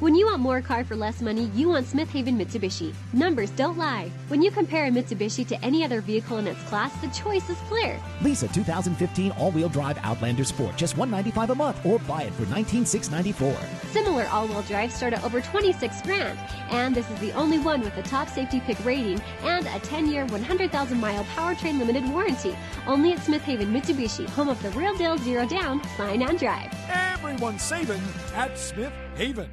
When you want more car for less money, you want Smith Haven Mitsubishi. Numbers don't lie. When you compare a Mitsubishi to any other vehicle in its class, the choice is clear. Lease a 2015 all-wheel drive Outlander Sport, just $195 a month, or buy it for $19,694. Similar all-wheel drives start at over 26 grand, and this is the only one with a top safety pick rating and a 10-year, 100,000-mile powertrain limited warranty. Only at Smith Haven Mitsubishi, home of the real deal zero down, sign and drive. Everyone saving at Smith Haven.